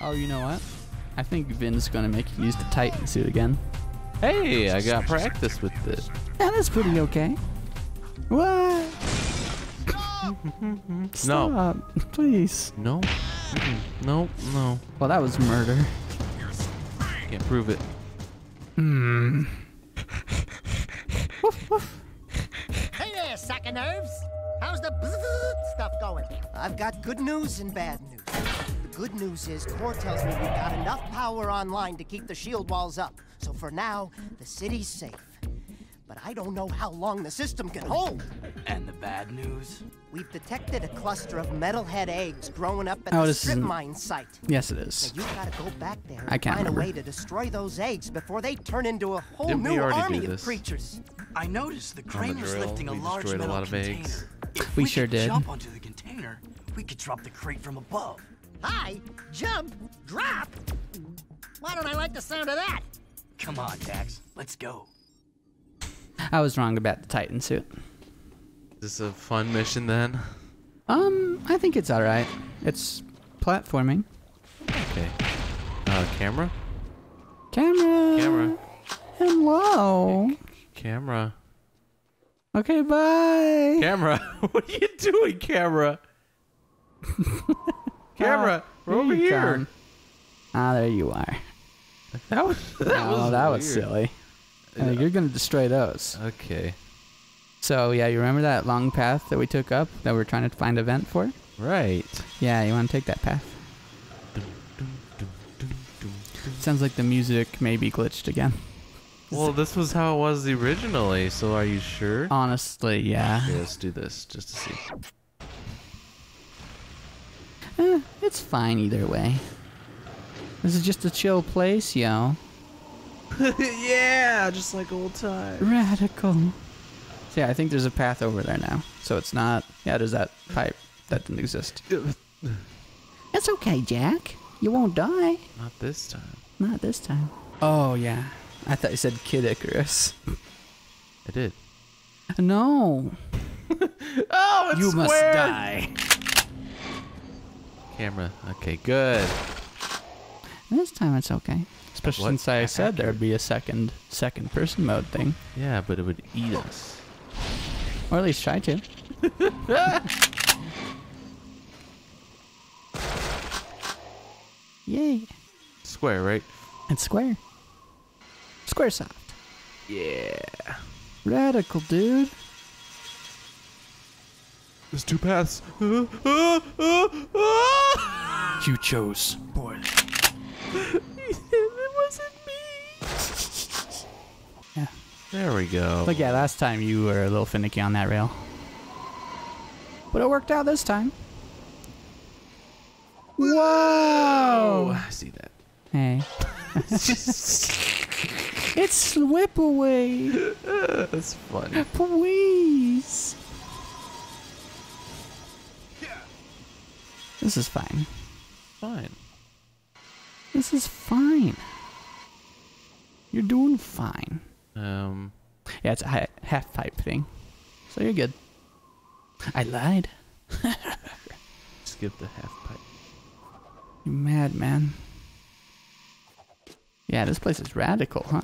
Oh, you know what? I think Vin's gonna make you use the Titan suit again. Hey, I got practice with this. That is pretty okay. What? Stop, please. No. No, no. Well, that was murder. Can't prove it. Hmm. Hey there, sack of nerves. How's the stuff going? I've got good news and bad news. The good news is Kor tells me we've got enough power online to keep the shield walls up. So for now, the city's safe. But I don't know how long the system can hold. And the bad news? We've detected a cluster of metalhead eggs growing up at Oh, the strip isn't- mine site. Yes, it is. Now you've gotta go back there and I can't find remember. a way to destroy those eggs before they turn into a whole Didn't new army of creatures. I noticed the crane was lifting a we large destroyed a metal lot of container. eggs. If We we, sure could did. jump onto the container, we could drop the crate from above. Hi, jump, drop. Why don't I like the sound of that? Come on, Dax, let's go. I was wrong about the Titan suit. Is this a fun mission then? Um, I think it's alright. It's platforming. Okay. Uh, camera? Camera. Camera. Hello. Camera. Okay, bye. Camera. what are you doing, camera? camera. We're over here. Ah, there you are. That was that oh, was that was silly. Uh, you're gonna destroy those. Okay. So yeah, you remember that long path that we took up that we're trying to find a vent for? Right. Yeah, you want to take that path. Sounds like the music may be glitched again. Well, this was how it was originally, so are you sure? Honestly, yeah. Okay, let's do this just to see. Eh, it's fine either way. This is just a chill place, yo. yeah, just like old times. Radical. So yeah, I think there's a path over there now. So it's not. Yeah, there's that pipe that didn't exist. It's okay, Jak. You won't die. Not this time. Not this time. Oh yeah. I thought you said Kid Icarus. I did. No. Oh, it's you must die. Camera. Okay, good. This time it's okay. Especially What? since I said there'd be a second second person mode thing. Yeah, but it would eat us. Or at least try to. Yay. Square, right? It's square. Squaresoft. Yeah. Radical, dude. There's two paths. You chose boy. it wasn't me. Yeah. There we go. But yeah, last time you were a little finicky on that rail. But it worked out this time. Whoa! Oh, I see that. Hey. it's slip away. That's funny. Please. This is fine. Fine. This is fine. You're doing fine. Um, Yeah, it's a half pipe thing. So you're good. I lied. skip the half pipe. You mad, man. Yeah, this place is radical, huh?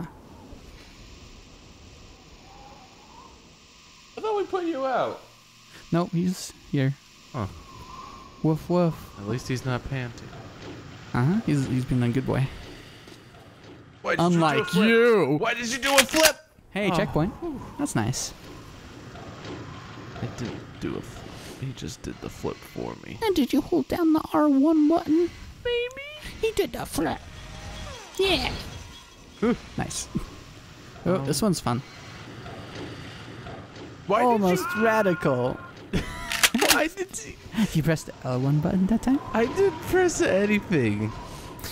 I thought we put you out. Nope, he's here. Huh. Woof woof. At least he's not panting. Uh huh. He's he's been a good boy. Why Unlike you. Why did you do a flip? Hey, Oh. checkpoint. That's nice. I didn't do a flip. He just did the flip for me. And did you hold down the R1 button? Maybe. He did the flip. Yeah. nice. Oh, this one's fun. Why Almost radical. Why did you? Pressed the L1 button that time? I didn't press anything.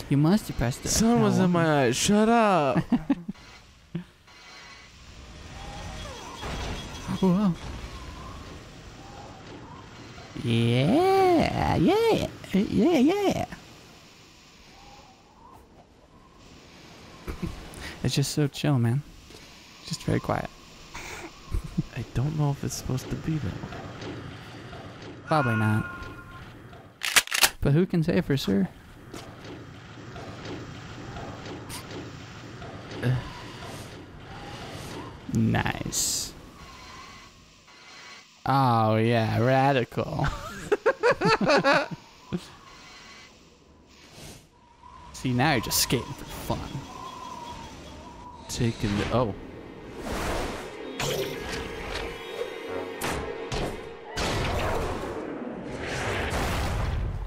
You must have pressed the Sun was in my eyes. Shut up. Whoa. Yeah, yeah, yeah, yeah. it's just so chill, man. Just very quiet. I don't know if it's supposed to be that way. Probably not. But who can say for sure? nice. Oh, yeah, radical. See, now you're just skating for fun. Taking the... Oh.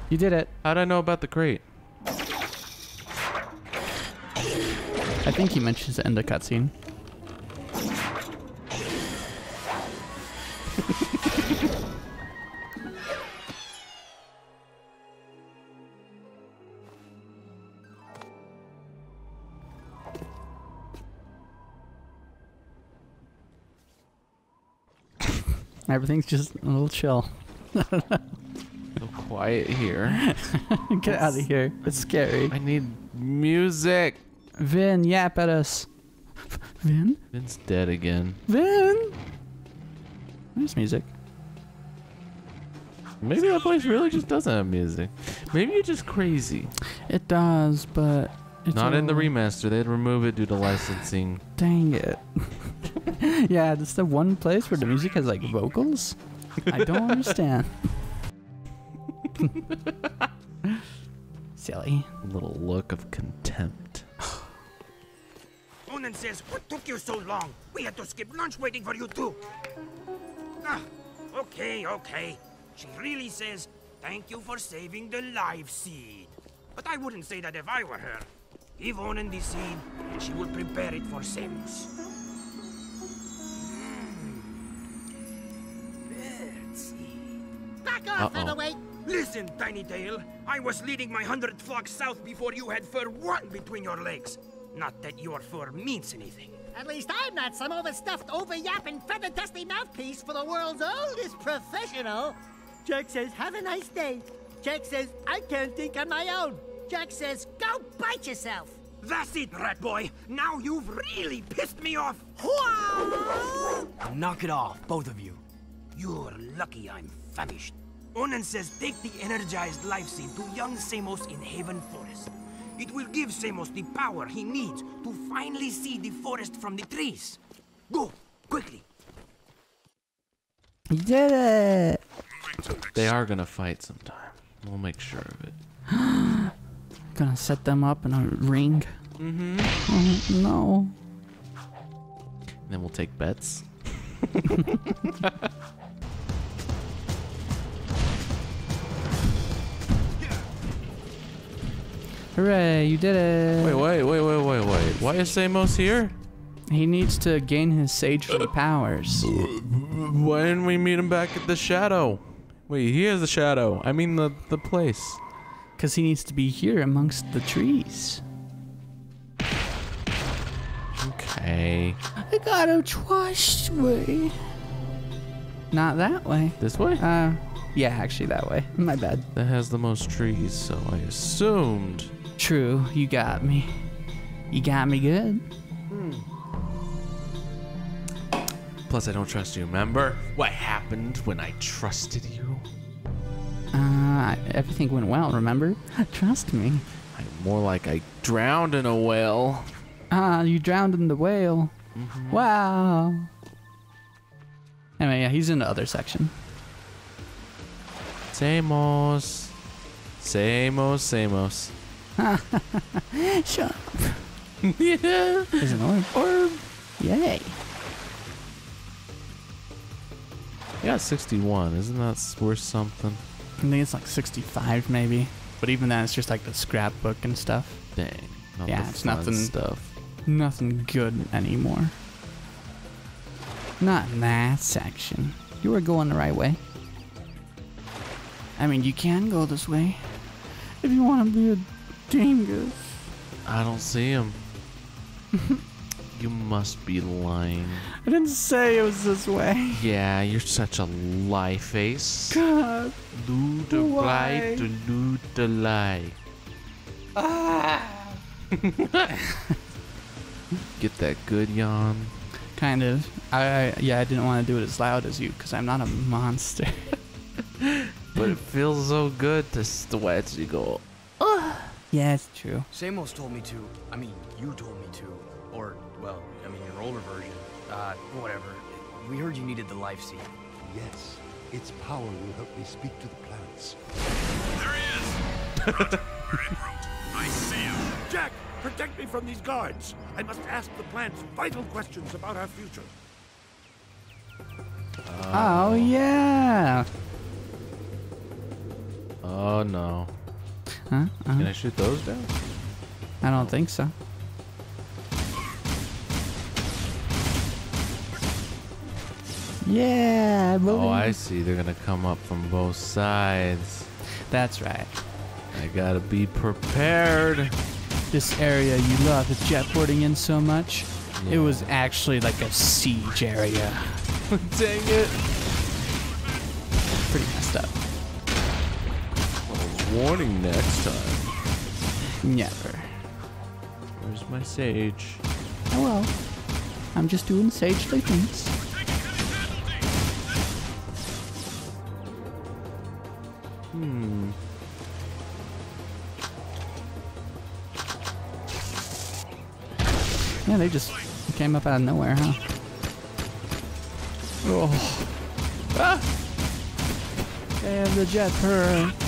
You did it. How'd I know about the crate? I think he mentions it in the cutscene. Everything's just a little chill. Quiet here. Get out of here. It's scary. I need music. Vin, yap at us. Vin? Vin's dead again. Vin? There's music. Maybe that place really just doesn't have music. Maybe you're just crazy. It does, but it's Not in the remaster. They'd remove it due to licensing. Dang it. yeah, that's the one place where the music has like vocals. I don't understand. Silly. A little look of contempt. Onin says, what took you so long? We had to skip lunch waiting for you too. Ah, okay, okay. She really says, thank you for saving the live seed. But I wouldn't say that if I were her. Give Onin the seed, and she will prepare it for Samos. Back off, Uh-oh. featherweight! Listen, Tiny Tail. I was leading my hundred flock south before you had fur one between your legs. Not that your fur means anything. At least I'm not some overstuffed, over-yapping, feather-dusty mouthpiece for the world's oldest professional. Jak says, have a nice day. Jak says, I can't think on my own. Jak says, go bite yourself. That's it, rat boy. Now you've really pissed me off. Knock it off, both of you. You're lucky I'm famished. Onin says take the energized life seed to young Samos in Haven Forest. It will give Samos the power he needs to finally see the forest from the trees. Go, quickly. You did it. They are gonna fight sometime. We'll make sure of it. Gonna set them up in a ring. Mm-hmm. Oh, no. And then we'll take bets. Hooray, you did it. Wait, wait, wait, wait, wait, wait. Why is Samos here? He needs to gain his sagely powers. Why didn't we meet him back at the shadow? Wait, he has the shadow. I mean the the place. Because he needs to be here amongst the trees. Okay. I gotta trust me. Not that way. This way? Uh, yeah, actually that way. My bad. That has the most trees, so I assumed. True, you got me. You got me good. Plus, I don't trust you. Remember what happened when I trusted you? Uh, everything went well, remember? Trust me. I'm more like I drowned in a whale. Ah, you drowned in the whale. Wow. Anyway, yeah, he's in the other section. Samos. Samos, Samos. Shut up. yeah. There's an orb. Or Yay. Got 61. Isn't that worth something? I think it's like 65 maybe. But even then, it's just like the scrapbook and stuff. Dang. Yeah, it's nothing- stuff. Nothing good anymore. Not in that section. You were going the right way. I mean, you can go this way. If you want to be a dingus. I don't see him. you must be lying. I didn't say it was this way. Yeah, you're such a lie face. God. Do the Why? right to do the lie. Ah. Get that good yawn. Kind of. I, I yeah, I didn't want to do it as loud as you because I'm not a monster. But it feels so good to sweat. You go, yeah, it's true. Samos told me to. I mean, you told me to. Or, well, I mean, your older version. Uh, whatever. We heard you needed the life seed. Yes, its power will help me speak to the plants. There he is! We're en route. I see him. Jak, protect me from these guards. I must ask the plants vital questions about our future. oh yeah. Oh no. Huh? Uh, Can I shoot those down? I don't think so. Yeah, Oh. I see. They're gonna come up from both sides. That's right. I gotta be prepared. This area you love is jetboarding in so much. It was actually like a siege area. Dang it! Warning next time. Never. Where's my sage? Oh well. I'm just doing sagely things. Hmm. Yeah, they just came up out of nowhere, huh? Oh. Ah! And the jet per.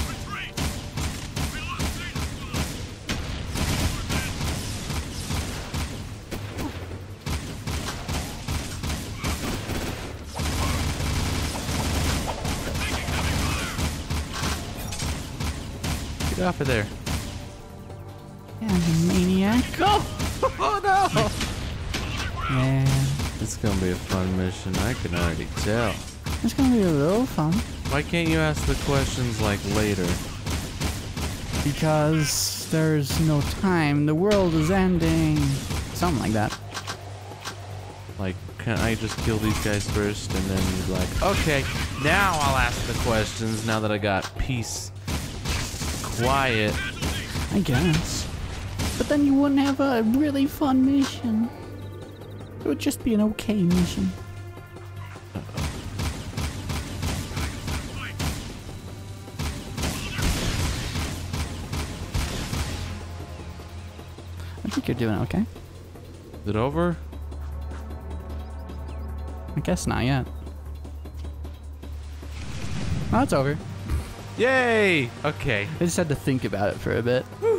Get off of there. Yeah, you maniac. Oh, oh no! Man. It's gonna be a fun mission. I can already tell. it's gonna be a little fun Why can't you ask the questions like later? because there's no time. The world is ending. Something like that. Like, can I just kill these guys first and then you're like, okay, now I'll ask the questions now that I got peace, quiet. I guess. But then you wouldn't have a really fun mission. It would just be an okay mission. I think you're doing okay. Is it over? I guess not yet. Oh, it's over. Yay! Okay. I just had to think about it for a bit. The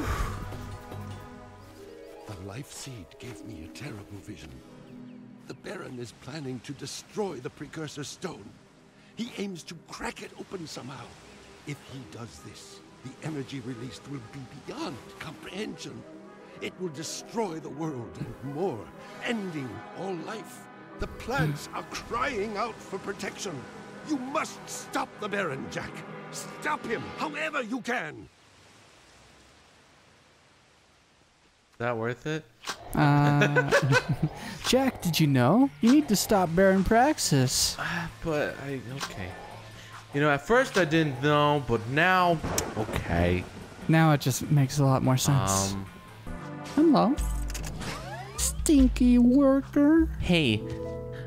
life seed gave me a terrible vision. The Baron is planning to destroy the precursor stone. He aims to crack it open somehow. If he does this, the energy released will be beyond comprehension. It will destroy the world and more, ending all life. The plants are crying out for protection. You must stop the Baron, Jak. Stop him, however you can. Is that worth it? Uh, Jak, did you know? You need to stop Baron Praxis. But I okay. You know, at first I didn't know, but now, okay. Now it just makes a lot more sense. Um, Hello. Stinky worker. hey,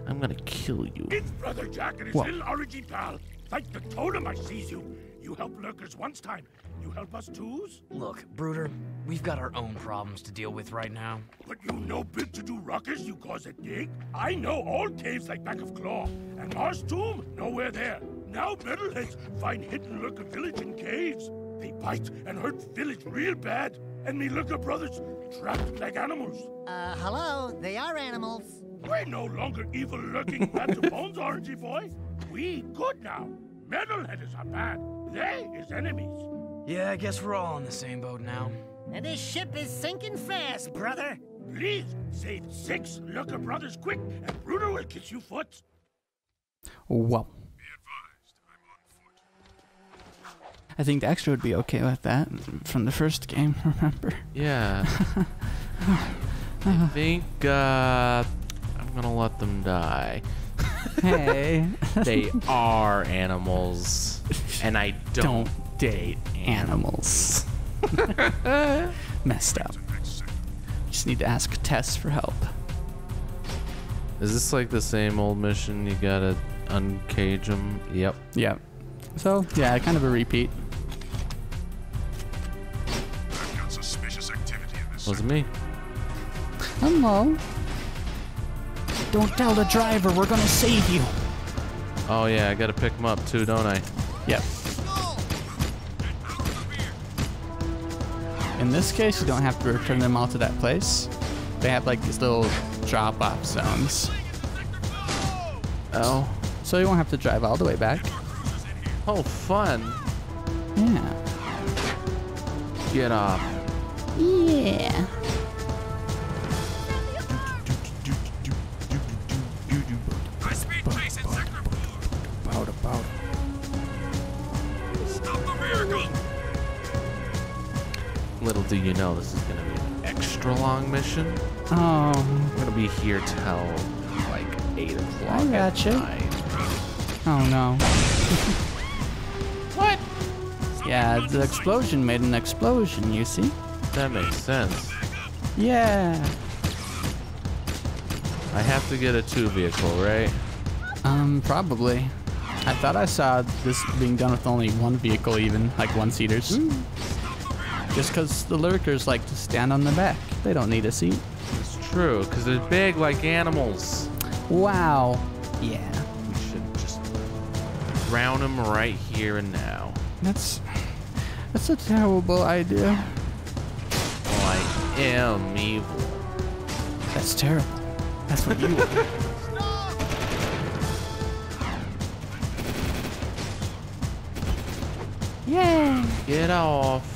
I'm gonna kill you. It's Brother Jak and his What? little orangey pal. Thank the totem I sees you. You help lurkers once time. You help us twos? Look, Brutter, we've got our own problems to deal with right now. But you no big to do ruckus you cause it dig? I know all caves like back of claw. And Mars Tomb, nowhere there. Now metalheads find hidden lurker village in caves. They bite and hurt village real bad. And me lurker brothers trapped like animals. Uh, hello, they are animals. We're no longer evil lurking bad to bones, orangey boy. We good now. Metalheaders are bad. They is enemies. Yeah, I guess we're all on the same boat now. And this ship is sinking fast, brother. Please save six lurker brothers quick, and Bruno will kiss you foot. Well, I'm on foot. I think Daxter would be okay with that from the first game, remember? Yeah. I think uh, I'm gonna let them die. Hey, They are animals, and I don't, don't date animals. Messed up. Just need to ask Tess for help. Is this like the same old mission? You gotta uncage them. Yep. Yep. So, yeah, kind of a repeat. I've got suspicious activity in this. Wasn't me. Hello. Don't tell the driver. We're gonna save you. Oh yeah, I gotta pick them up too, don't I? Yep. In this case, you don't have to return them all to that place. They have like these little drop-off zones, Oh. so you won't have to drive all the way back. Oh, fun. Yeah. Get off. Yeah. Little do you know, this is gonna be an extra long mission. Oh, I'm gonna be here till like eight o'clock. I at gotcha. night. oh no. what? Yeah, the explosion made an explosion. You see? That makes sense. Yeah. I have to get a two vehicle, right? Um, probably. I thought I saw this being done with only one vehicle, even like one seaters. Just because the lurkers like to stand on the back. They don't need a seat. It's true, because they're big like animals. Wow. Yeah. We should just drown them right here and now. That's that's a terrible idea. Well, I am evil. That's terrible. That's what you are. Yay! Get off.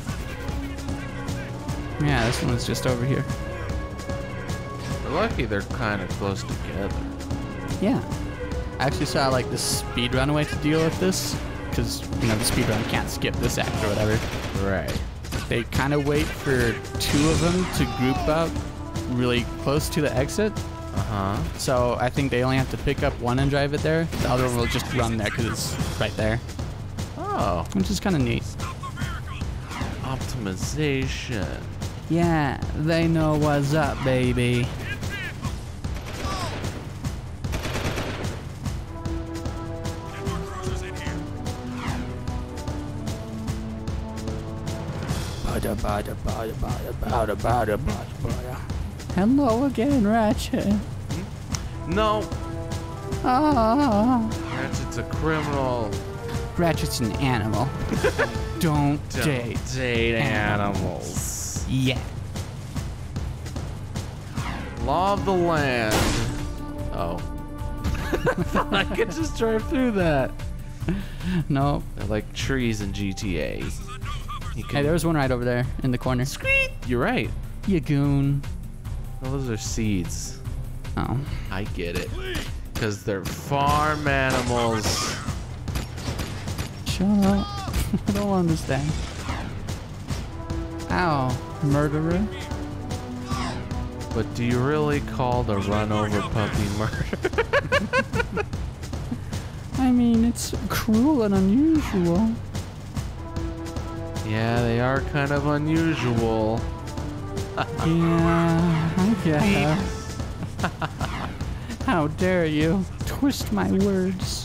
Yeah, this one's just over here. We're lucky they're kind of close together. Yeah. I actually saw like the speed runaway to deal with this, because you know the speed run can't skip this act or whatever. Right. They kind of wait for two of them to group up really close to the exit. Uh huh. So I think they only have to pick up one and drive it there. The other one will just run there because it's right there, Oh, which is kind of neat. optimization. Yeah, they know what's up, baby. Hello again, Ratchet. No, Ah, Ratchet's a criminal. Ratchet's an animal. Don't Don't date. date animals. animals. Yeah. Law of the land. Oh. I could just drive through that. No. They're like trees in GTA. Hey, there was one right over there in the corner. Screen! You're right. You goon. Those are seeds. Oh. I get it. Because they're farm animals. Shut up. I don't understand. Ow. Murderer. But do you really call the run over puppy murder? I mean, it's cruel and unusual. yeah, they are kind of unusual. Yeah, I guess. How dare you twist my words?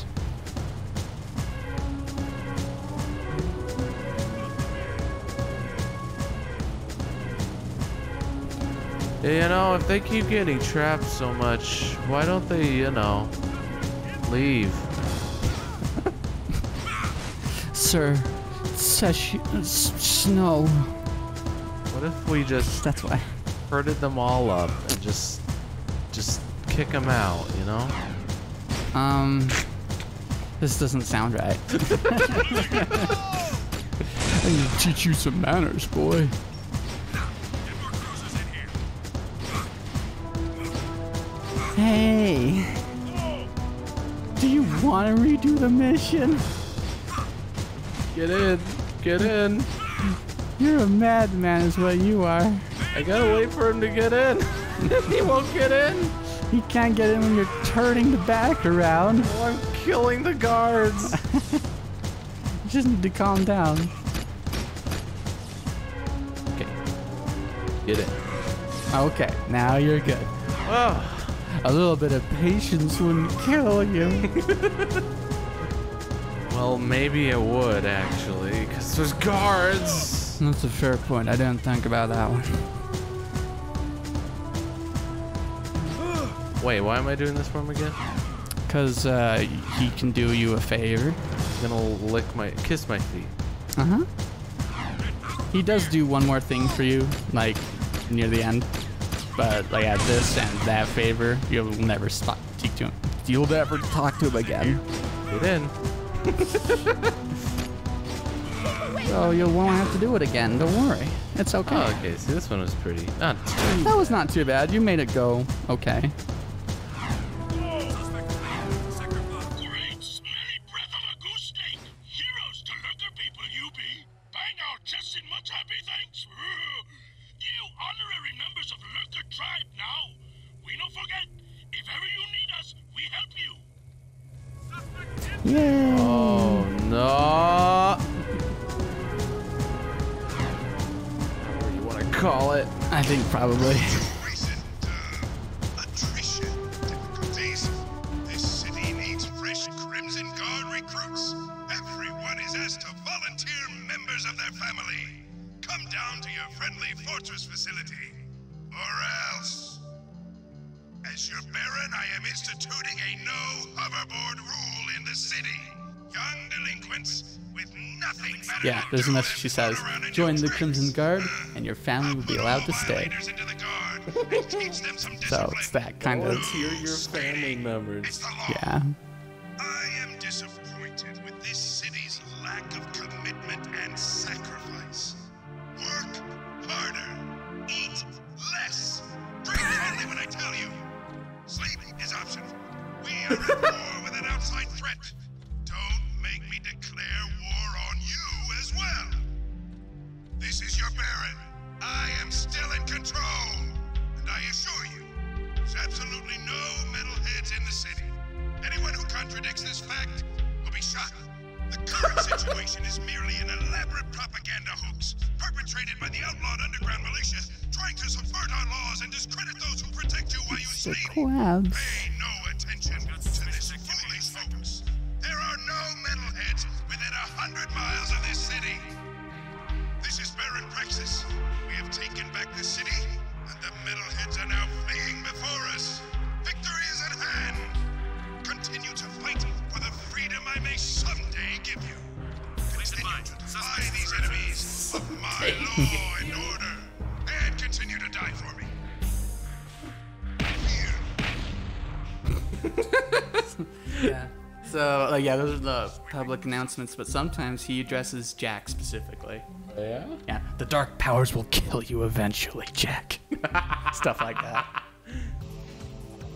You know, if they keep getting trapped so much, why don't they, you know, leave? Sir, sash- s- snow. What if we just That's why. herded them all up and just, just kick them out, you know? Um, this doesn't sound right. I need to teach you some manners, boy. Hey, do you want to redo the mission? Get in, get in. You're a madman, is what you are. I gotta wait for him to get in. he won't get in. He can't get in when you're turning the back around. Well, I'm killing the guards. You just need to calm down. okay. Get in. Okay, now you're good. Oh, A little bit of patience wouldn't kill you. well, maybe it would actually, because there's guards. That's a fair point. I didn't think about that one. Wait, why am I doing this for him again? Because uh, he can do you a favor. He's gonna lick my, kiss my feet. Uh huh. He does do one more thing for you, like near the end. But like at this and that favor, you'll never stop speak to him. You'll never talk to him again. Get in. So you won't have to do it again. Don't worry. It's okay. Oh, okay. See, this one was pretty. Not too. That was not too bad. You made it go okay. Yay! Oh no! Whatever you want to call it. I think probably. Yeah, there's a message she says. fool around in Join the. Crimson Guard, and your family will be allowed to stay. Violators into the guard and teach them some So it's that kind of. Volunteer your family members. Yeah. I am disappointed with this city's lack of commitment and sacrifice. Work harder. Eat less. Drink only when I tell you. Sleep is optional. We are hundred of this city. Yeah, those are the public announcements, but sometimes he addresses Jak specifically. Yeah. Yeah, the dark powers will kill you eventually, Jak. Stuff like that.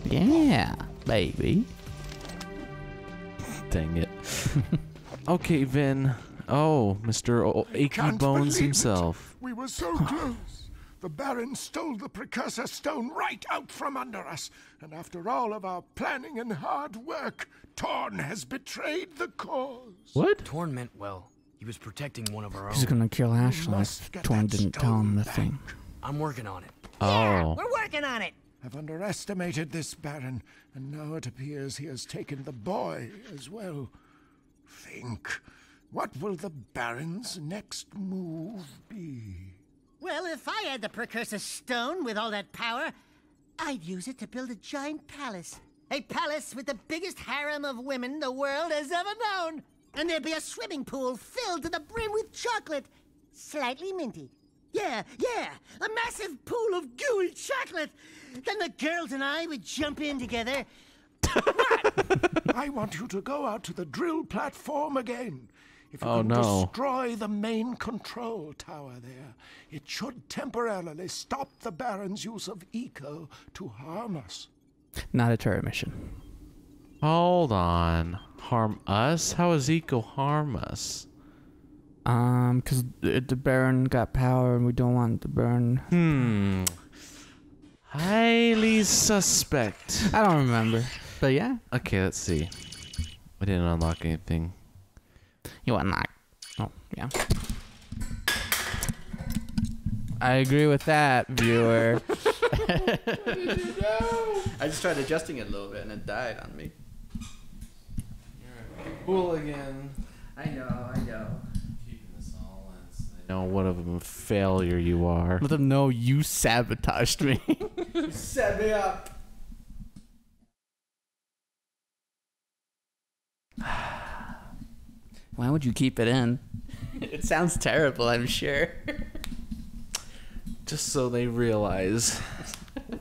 Yeah, baby. Dang it. okay, Vin. Oh, Mr. O- Achy Bones believe it. himself. We were so close. The Baron stole the precursor stone right out from under us. And after all of our planning and hard work, Torn has betrayed the cause. What? Torn meant well. He was protecting one of our own. He's own. gonna kill Ashley if Torn didn't tell him the stone thing. I'm working on it. Oh. We're working on it. I've underestimated this Baron, and now it appears he has taken the boy as well. Think. What will the Baron's next move be? Well, if I had the precursor stone with all that power, I'd use it to build a giant palace. A palace with the biggest harem of women the world has ever known. And there'd be a swimming pool filled to the brim with chocolate. Slightly minty. Yeah, yeah, a massive pool of gooey chocolate. Then the girls and I would jump in together. I want you to go out to the drill platform again. If you Oh, can no. destroy the main control tower there, it should temporarily stop the Baron's use of eco to harm us. Not a turret mission. Hold on. Harm us? How does Eco harm us? Um, cause the, the Baron got power, and we don't want the Baron. Hmm. Highly suspect. I don't remember, but yeah, Okay, let's see. I didn't unlock anything. You are not. Oh, yeah. I agree with that, viewer. I just tried adjusting it a little bit and it died on me. You're a again. I know, I know. Keeping know what of a failure you are. Let them know you sabotaged me. you set me up. Why would you keep it in? it sounds terrible, I'm sure. Just so they realize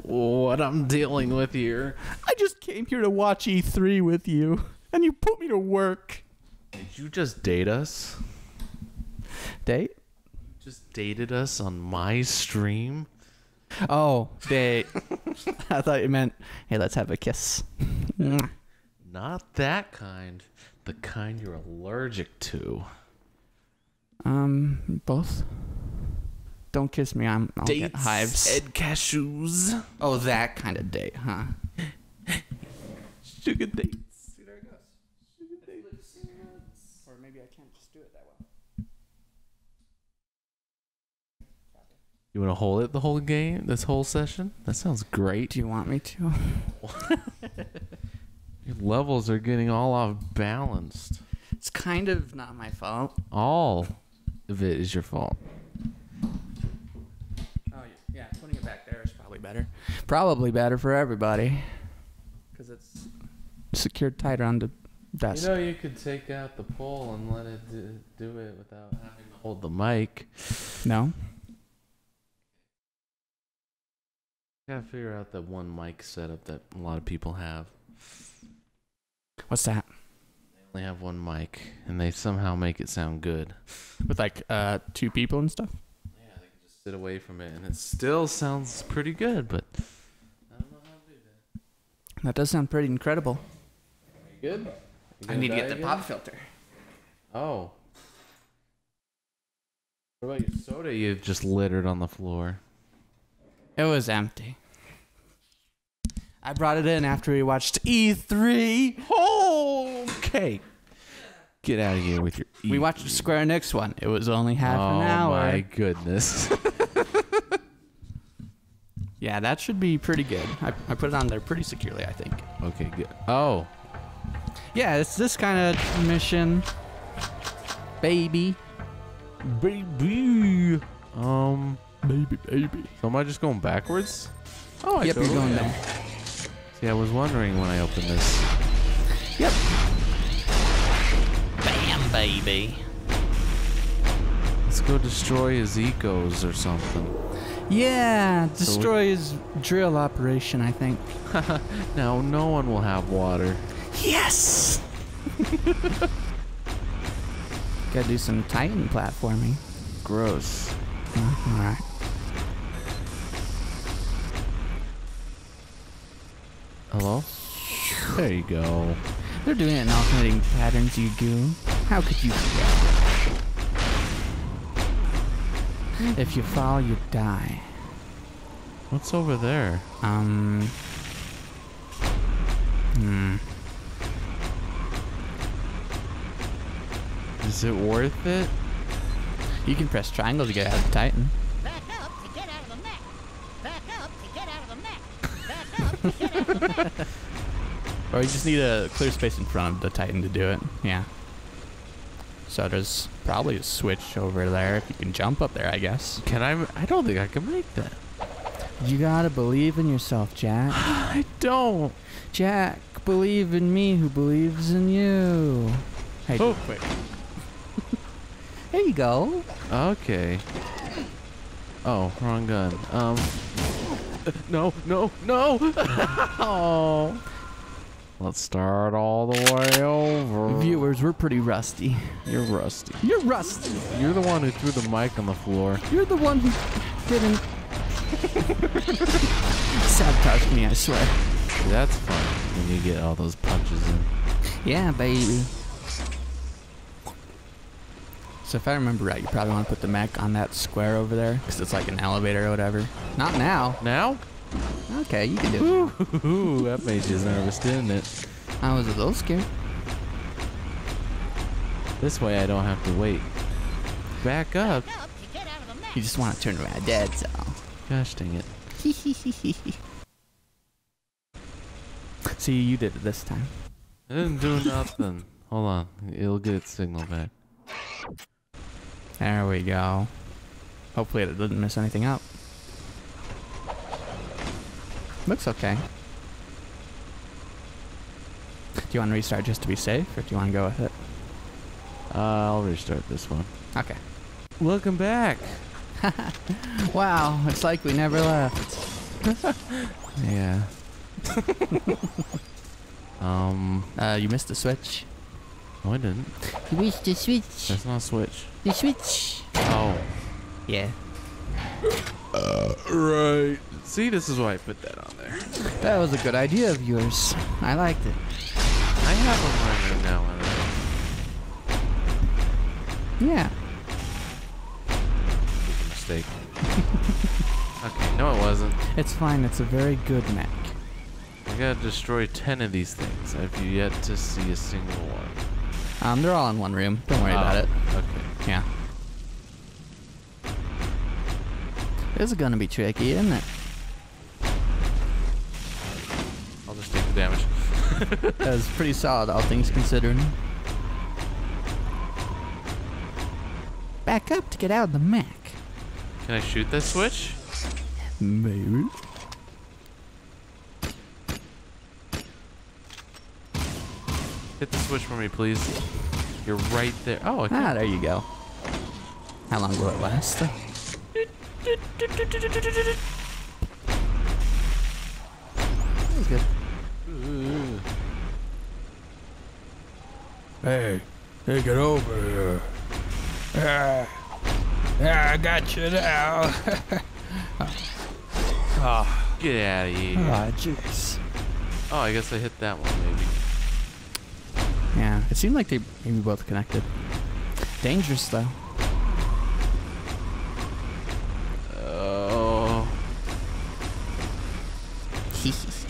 what I'm dealing with here. I just came here to watch E3 with you, and you put me to work. Did you just date us? Date? Just dated us on my stream? Oh, date. I thought you meant, hey, let's have a kiss. Not that kind. The kind you're allergic to. um, both. Don't kiss me. I'm. I'll get hives. Ed cashews. oh, that kind of date, huh? Sugar date. See, there it goes. Sugar dates. Or maybe I can't just do it that well. You want to hold it the whole game, this whole session? That sounds great. Do you want me to? Your levels are getting all off balanced. It's kind of not my fault. All of it is your fault. Oh yeah, putting it back there is probably better. Probably better for everybody, because it's secured tight around the desk. You know, you could take out the pole and let it do, do it without having to hold the mic. no. Gotta figure out that one mic setup that a lot of people have. What's that? They only have one mic, and they somehow make it sound good. With like uh two people and stuff. Yeah, they can just sit away from it, and it still sounds pretty good. But I don't know how to do that. That does sound pretty incredible. You good? You I need to get the again? pop filter. Oh. What about your soda you've just littered on the floor? It was empty. I brought it in after we watched E3. Oh, Okay. Get out of here with your. We watched the Square Enix one. It was only half oh an hour. Oh my goodness. Yeah, that should be pretty good. I, I put it on there pretty securely, I think. okay, good. Oh, Yeah, it's this kind of mission. Baby. baby. Um, Baby, baby. so am I just going backwards? Oh, I Yep, you're going am. there. See, I was wondering when I opened this. Yep. Bam, baby. Let's go destroy his ecos or something. Yeah, destroy his drill operation, I think. Now, no one will have water. Yes! Gotta do some Titan platforming. Gross. Uh, Alright. Hello? There you go. They're doing it in alternating patterns, you goo. How could you? If you fall, you die. What's over there? Um. Hmm. Is it worth it? You can press triangle to get out of Titan. Or you just need a clear space in front of the Titan to do it. Yeah. So there's probably a switch over there if you can jump up there, I guess. Can I? I don't think I can make that. You gotta believe in yourself, Jak. I don't. Jak, believe in me who believes in you. Hey, Oh. quick. there you go. Okay. Oh, wrong gun. Um. No, no, no! oh. Let's start all the way over. Viewers, we're pretty rusty. You're rusty. You're rusty. You're the one who threw the mic on the floor. You're the one who didn't sabotage me, I swear. That's fun when you get all those punches in. Yeah, baby. So if I remember right, you probably want to put the mech on that square over there, because it's like an elevator or whatever. Not now. Now? Okay, you can do it. Ooh, that made you nervous, didn't it? I was a little scared. This way I don't have to wait. Back up. Back up to get out of the mech. You just want to turn around, that's all. Gosh dang it. See, you did it this time. I didn't do nothing. Hold on. It'll get its signal back. There we go. Hopefully it didn't mess anything up. Looks okay. Do you want to restart just to be safe, or do you want to go with it? Uh, I'll restart this one. Okay. Welcome back. Wow, it's like we never left. Yeah. um, Uh, you missed the switch. no, I didn't. You missed the switch. That's not a switch. The switch. Oh. Yeah. Right. See, this is why I put that on there. That was a good idea of yours. I liked it. I have them running now and then. Yeah. Big mistake. okay, no, it wasn't. It's fine. It's a very good Mac. I gotta destroy 10 of these things. I've yet to see a single one. Um, they're all in one room. Don't worry about Oh, it. Okay. Yeah. This is gonna be tricky, isn't it? I'll just take the damage. That was pretty solid, all things considered. Back up to get out of the Mac. Can I shoot this switch? Maybe. Hit the switch for me, please. You're right there. Oh, Ah, there you go. How long will it last? That was good. Hey, hey, get over here. Ah, ah, I got you now. Ah, Get out of here. Ah, jeez. Oh, I guess I hit that one, maybe. Yeah, it seemed like they maybe both connected. Dangerous though.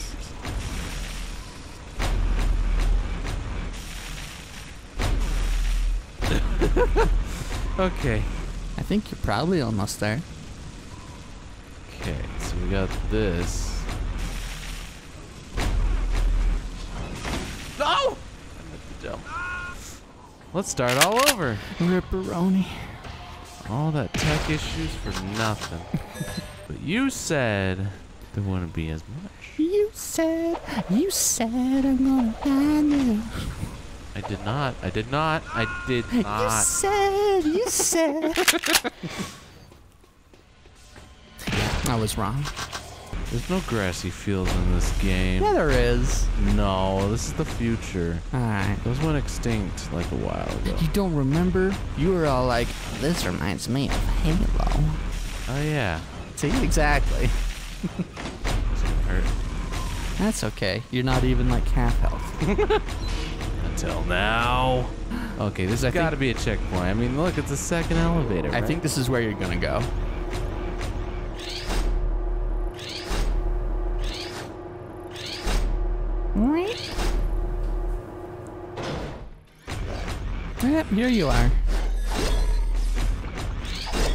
Okay. I think you're probably almost there. Okay, so we got this. No! I meant to jump. Let's start all over. Ripperoni. All that tech issues for nothing. but you said there wouldn't be as much. You said, you said I'm gonna find you. I did not. I did not. I did not. You said, you said. I was wrong. There's no grassy fields in this game. Yeah, there is. No, this is the future. Alright. Those went extinct like a while ago. You don't remember? You were all like, this reminds me of Halo. Oh yeah. See, exactly. Hurt. That's okay. You're not even like half health. Until now. Okay, this I has got to be a checkpoint. I mean, look, it's a second elevator. I right? think this is where you're gonna go. Yep, here you are.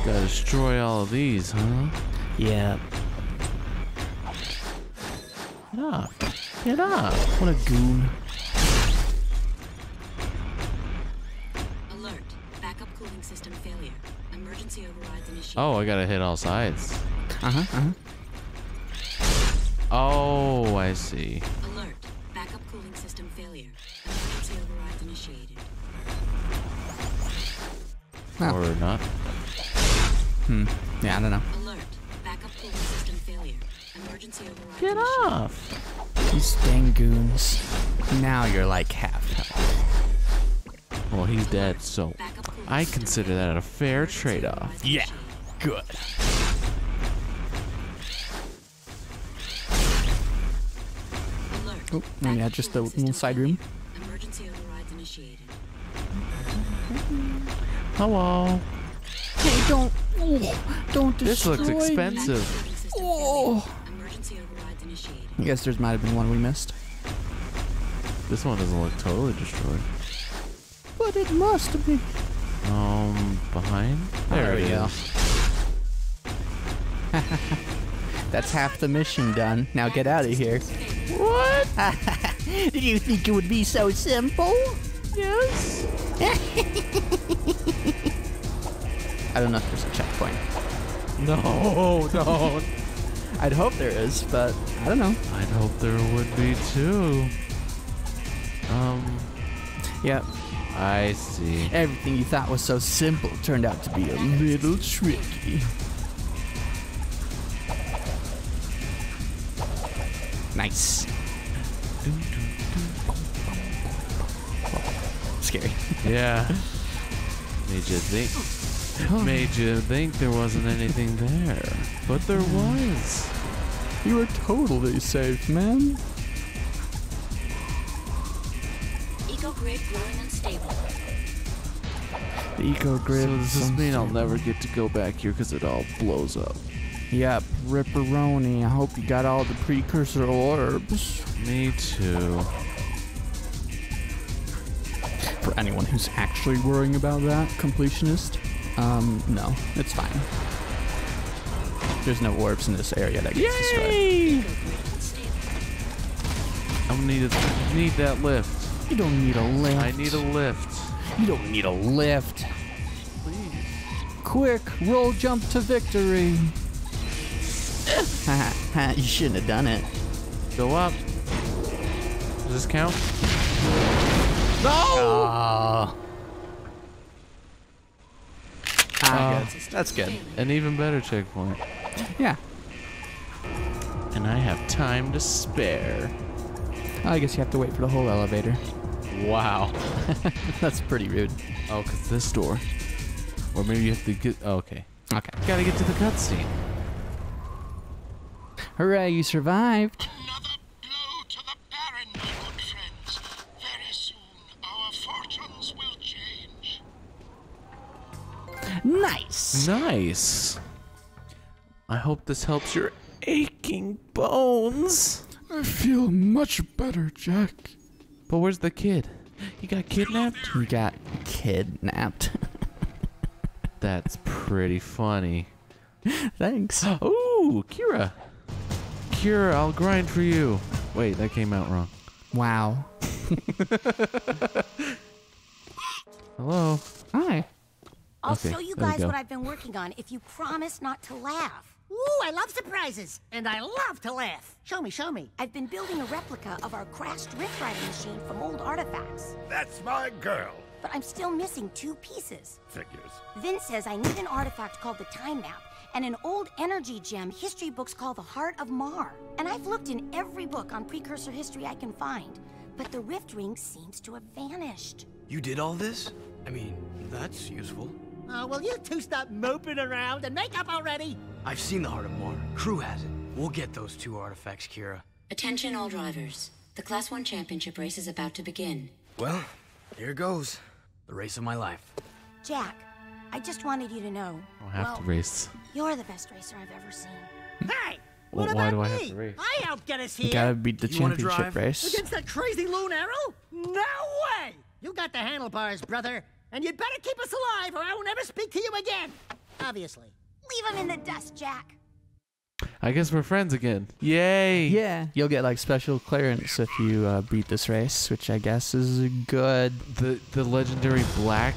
Gotta destroy all of these, huh? Yep. Get off. Get off. What a goon. Alert. Backup cooling system failure. Emergency overrides initiated. Oh, I gotta hit all sides. Uh huh. Uh huh. Oh, I see. Alert. Backup cooling system failure. Emergency overrides initiated. Oh. Or not. Hmm. Yeah, I don't know. Alert. Backup cooling system failure. Emergency overrides Get initiated. off. These dang goons. Now you're like half health. Well, he's dead, so I consider that a fair trade-off. Yeah. Good. Oh, and yeah, just the little side room. failure. Emergency. Hello. Hey, don't. Oh, don't This destroy looks me. expensive. Backup cooling Oh. failure. Emergency overrides initiated. I guess there's might have been one we missed. This one doesn't look totally destroyed. But it must have been. Um, behind? There we it go. That's half the mission done. Now get out of here. What? Did you think it would be so simple? Yes. I don't know if there's a checkpoint. No, don't. I'd hope there is, but I don't know. I'd hope there would be too. Um, Yep. I see. Everything you thought was so simple turned out to be a little tricky. Nice. Scary. Yeah. Made you think. Made you think there wasn't anything there, but there was. You were totally safe, man. Eco grid growing unstable. The eco grid. So does this mean I'll never get to go back here because it all blows up? Yep, Ripperoni. I hope you got all the precursor orbs. Me too. For anyone who's actually worrying about that, completionist, um, no, it's fine. There's no orbs in this area that gets destroyed. I'm need a, need that lift. You don't need a lift. I need a lift. You don't need a lift. Quick, roll jump to victory. You shouldn't have done it. Go up. Does this count? No! Oh. Ah, Oh. That's good. An even better checkpoint. Yeah. And I have time to spare. I guess you have to wait for the whole elevator. Wow. That's pretty rude. Oh, cause this door. Or maybe you have to get. Oh, okay. Okay. Gotta get to the cutscene. Hooray, you survived. Another blow to the Baron, my good friends. Very soon, our fortunes will change. Nice. Nice. I hope this helps your aching bones. I feel much better, Jak. But where's the kid? He got kidnapped? You got kidnapped. That's pretty funny. Thanks. Ooh, Keira. Keira, I'll grind for you. Wait, that came out wrong. Wow. Hello. Hi. I'll Okay, show you guys go. what I've been working on if you promise not to laugh. Ooh, I love surprises, and I love to laugh. Show me, show me. I've been building a replica of our crashed Rift Rider machine from old artifacts. That's my girl. But I'm still missing two pieces. Figures. Vin says I need an artifact called the Time Map and an old energy gem history books call the Heart of Mar. And I've looked in every book on precursor history I can find, but the Rift Ring seems to have vanished. You did all this? I mean, that's useful. Oh, will you two stop moping around and make up already? I've seen the Heart of Mar. Krew has it. We'll get those two artifacts, Keira. Attention all drivers. The Class 1 championship race is about to begin. Well, here goes. The race of my life. Jak, I just wanted you to know. I'll have well, to race. You're the best racer I've ever seen. Hey, Well, what why about do I me? have to race? I helped get us You here. gotta beat the You championship drive? race. Against that crazy loon Errol? No way! You got the handlebars, brother. And you'd better keep us alive or I will never speak to you again. Obviously. Leave him in the dust, Jak. I guess we're friends again. Yay! Yeah, you'll get like special clearance if you uh, beat this race, which I guess is good. The the legendary black.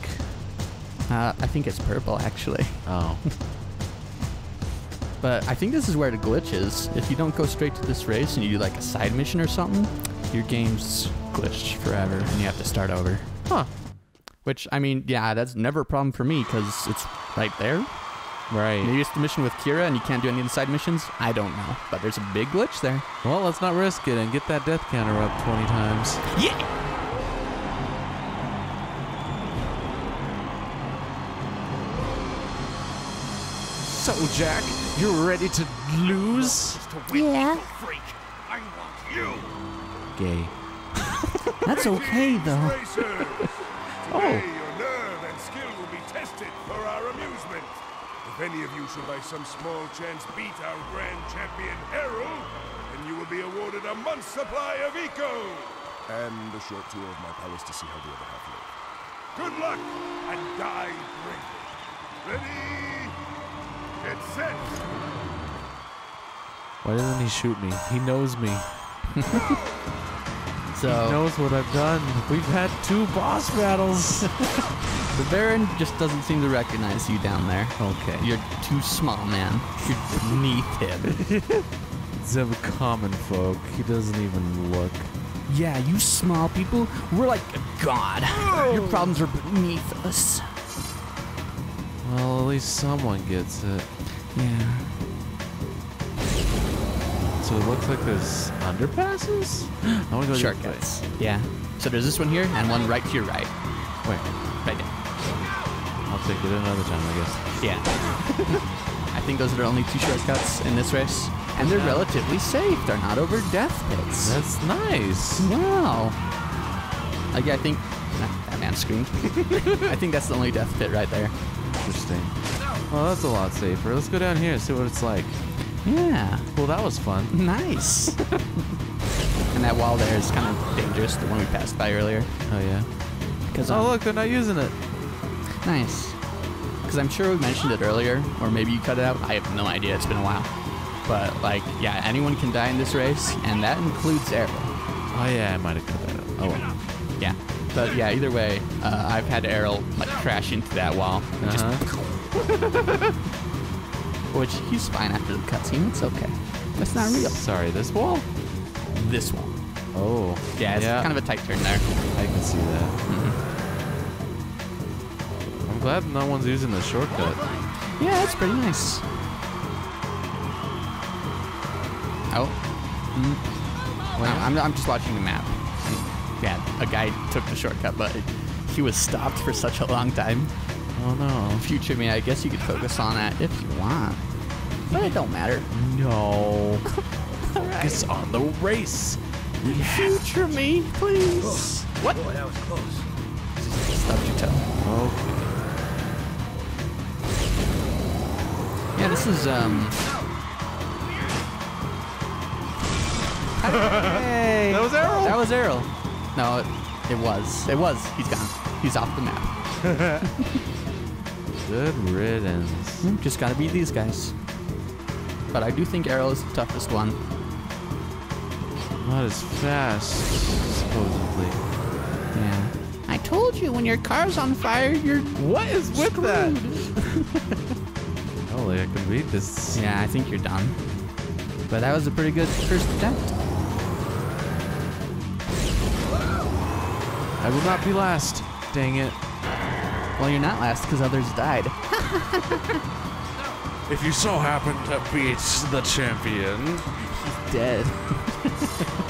Uh, I think it's purple actually, Oh. but I think this is where the glitch is. If you don't go straight to this race and you do like a side mission or something, your game's glitched forever and you have to start over. Huh. Which I mean, yeah, that's never a problem for me because it's right there. Right. Maybe it's the mission with Keira and you can't do any of the side missions. I don't know, but there's a big glitch there. Well, let's not risk it and get that death counter up 20 times. Yeah. So, Jak, you're ready to lose? Yeah. Freak, I want you. Gay. That's okay though. Racers. Oh. If any of you should by some small chance beat our grand champion Harold, then you will be awarded a month's supply of eco. And a short tour of my palace to see how the other half live. Good luck and die bravely. Ready? Get set. Why doesn't he shoot me? He knows me. So He knows what I've done. We've had two boss battles. the Baron just doesn't seem to recognize you down there. okay. You're too small, man. You're beneath him. He's a common folk. He doesn't even look. Yeah, you small people, we're like a god. Your problems are beneath us. Well, at least someone gets it. Yeah. So it looks like there's underpasses? I want to go the. Shortcuts. Yeah. So there's this one here and one right to your right. Wait, Right there. I'll take it another time, I guess. Yeah. I think those are the only two shortcuts in this race. And they're relatively safe. They're not over death pits. That's nice. Wow. Like, I think. That man screamed. I think that's the only death pit right there. Interesting. Well, that's a lot safer. Let's go down here and see what it's like. Yeah. Well, that was fun. Nice. and that wall there is kind of dangerous, the one we passed by earlier. Oh, yeah. Because Oh, look, they're not using it. Nice. Because I'm sure we mentioned it earlier, or maybe you cut it out. I have no idea. It's been a while. But, like, yeah, anyone can die in this race, and that includes Errol. Oh, yeah, I might have cut that out. Oh, well. Yeah. But, yeah, either way, uh, I've had Errol, like, crash into that wall. and Uh-huh. which he's fine after the cutscene. It's okay. That's not real. Sorry, this wall? This one. Oh. Yeah, it's kind of a tight turn there. I can see that. I'm glad no one's using the shortcut. Yeah, that's pretty nice. Oh. Mm. Well, I'm, I'm just watching the map. Yeah, a guy took the shortcut, but he was stopped for such a long time. Oh no. Future me, I guess you could focus on that if you want. But it don't matter. No. Focus on the race. Future me, please. What? Boy, that was close. Stubbed your toe. This is um. hey, That was Errol. That was Errol. No, it, it was. It was. He's gone. He's off the map. Good riddance. Hmm, Just gotta beat these guys. But I do think Errol is the toughest one. Not as fast, supposedly. Yeah. I told you when your car's on fire, you're. What is with that? Like I can beat this. Yeah, I think you're done. But that was a pretty good first attempt. I will not be last. Dang it. Well, you're not last because others died. If you so happen to beat the champion. He's dead.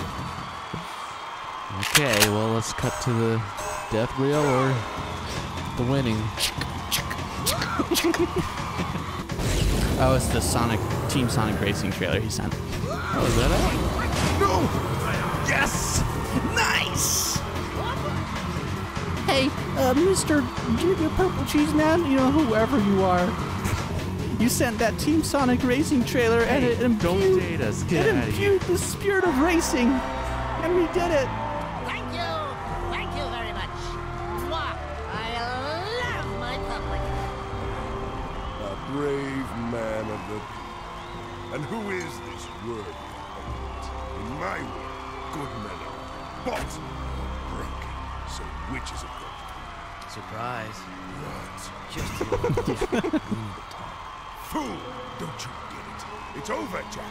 Okay, well, let's cut to the death reel or the winning. Oh, it's the Sonic Team Sonic Racing trailer he sent. Oh, is that it? No! Yes! Nice! Hey, uh, Mr. Junior Purple Cheese Man, you know, whoever you are. You sent that Team Sonic Racing trailer and it imbued, don't date us. Get it out of here. imbued the spirit of racing. And we did it. Thank you. Thank you very much. Mwah. I love my public. A brave man of the people. And who is this worthy opponent? In my world, good men are bought or broken. So which is it going Surprise. What? Just you. we need to talk. Fool! Don't you get it? It's over, Jak.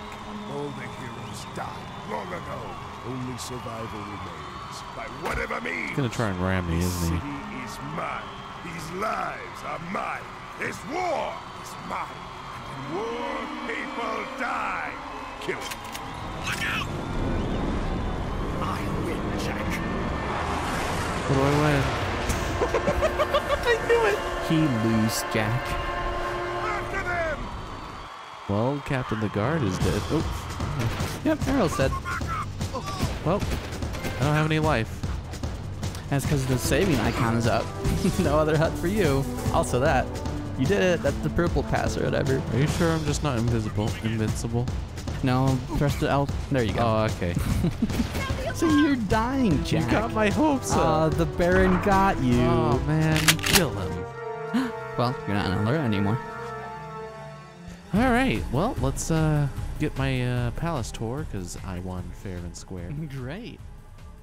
All the heroes died long ago. Only survival remains. By whatever means. He's gonna try and ram me, This isn't he? city is mine. These lives are mine. This war is mine. And in war, people die. Kill him. Look out! I win, Jak. What do I win? I knew it. He lose, Jak. After them! Well, Captain the Guard is dead. Oh, Yep, Errol said. well, I don't have any life. That's because the saving icon is up. no other hut for you. Also that. You did it. That's the purple pass or whatever. Are you sure I'm just not invisible? Invincible? No, press the L. There you go. Oh, okay. so you're dying, Jak. You got my hopes Aw, up. the Baron got you. Oh man, kill him. Well, you're not an alert anymore. All right, well, let's uh get my uh, palace tour because I won fair and square. Great.